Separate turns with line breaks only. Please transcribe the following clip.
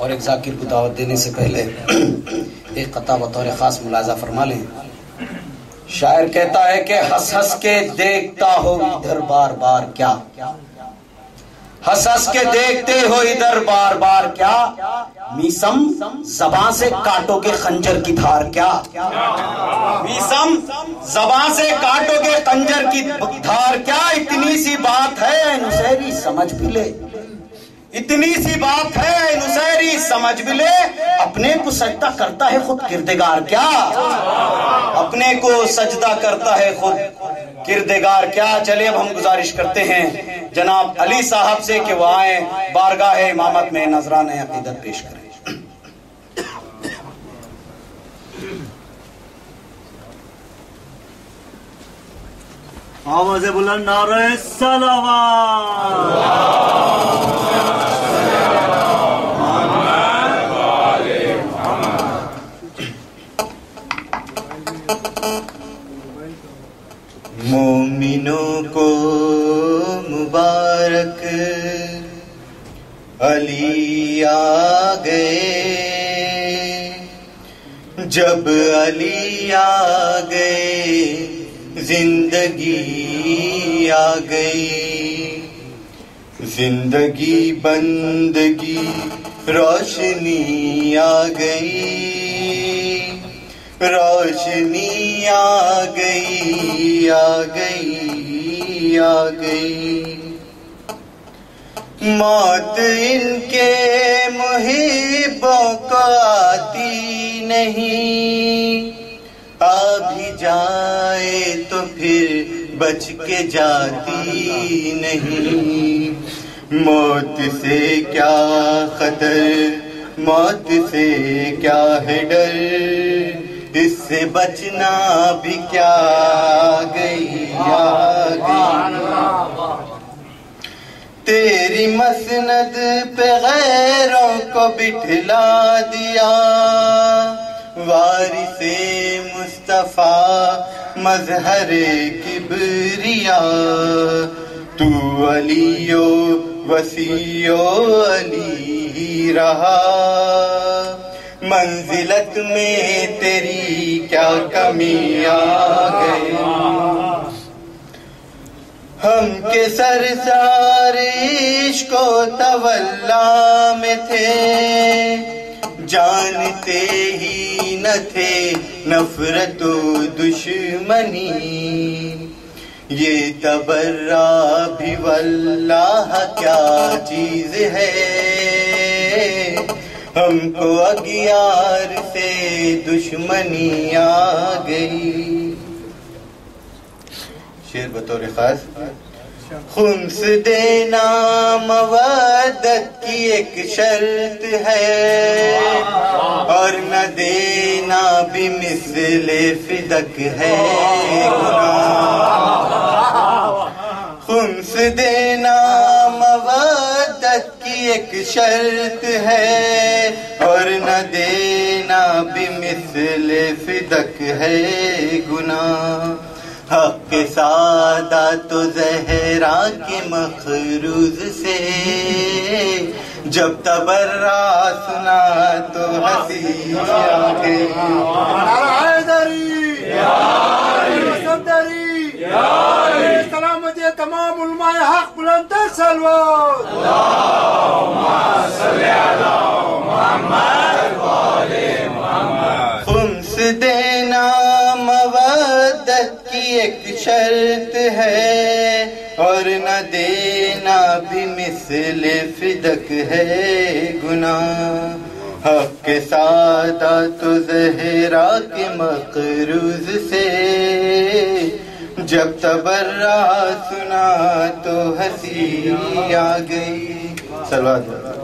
اور ایک ذاکر کو دعوت دینے سے پہلے ایک قطع بطور خاص ملاحظہ فرما لیں۔ شاعر کہتا ہے کہ ہنس ہنس کے دیکھتا ہو ادھر بار بار کیا۔ ہنس ہنس کے دیکھتے ہو ادھر بار بار کیا۔ میسم زبان سے کاٹو گے خنجر کی دھار کیا۔ میسم زبان سے کاٹو گے خنجر کی دھار کیا۔ اتنی سی بات ہے نسیری سمجھ بھی لے۔ اتنی سی بات ہے نسیری سمجھ بھی لے، اپنے کو سجدہ کرتا ہے خود کردگار کیا؟ اپنے کو سجدہ کرتا ہے خود کردگار کیا؟ چلے، اب ہم گزارش کرتے ہیں جناب علی صاحب سے کہ وہ آئیں، بارگاہ امامت میں نظران عقیدت پیش کریں۔
آواز بلند نعرہ سلامات
مومنوں کو مبارک۔ علی آ گئے۔ جب علی آ گئے، زندگی آ گئی۔ زندگی بندگی، روشنی آ گئی۔ روشنی آ گئی آ گئی آ گئی۔ موت ان کے محبوں کو آتی نہیں۔ آ بھی جائے تو پھر بچ کے جاتی نہیں۔ موت سے کیا خطر، موت سے کیا ہے ڈر؟ اس سے بچنا بھی کیا گئی آ گئی تیری مسند پہ غیروں کو بٹھلا دیا۔ وارث مصطفیٰ مظہر کبریا۔ تو علیو وسیع علی رہا۔ منزلت میں تیری کیا کمی آ گئی؟ ہم کے سر عشق و تولا میں تھے، جانتے ہی نہ تھے نفرت و دشمنی۔ یہ تبرا بھی واللہ کیا چیز ہے؟ ہم کو اگیار سے دشمنی آ گئی۔ شیر بطور خاص۔ خمس دینا مودت کی ایک شرط ہے۔ اور نہ دینا بھی مثل فدق ہے۔ خمس دینا مودت کی ایک شرط ہے، اور نہ دینا بھی مثل فدق ہے گناہ۔ حق سادہ تو زہرا کے مخروز سے۔ جب تبرا سنا تو ہنسی آ
بلند سلوات
خمس دینا مودت کی ایک شرط ہے اور نہ دینا بھی مثل فدق ہے گناہ حق کے سادہ تو زہرا کے مقروض سے جب تبرا سنا تو ہنسی آ گئی۔ سلوات
اللہ۔